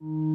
you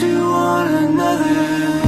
to one another.